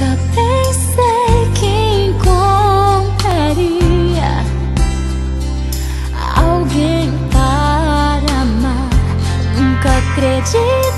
Nunca pensei que encontraria alguém para amar. Nunca acreditei.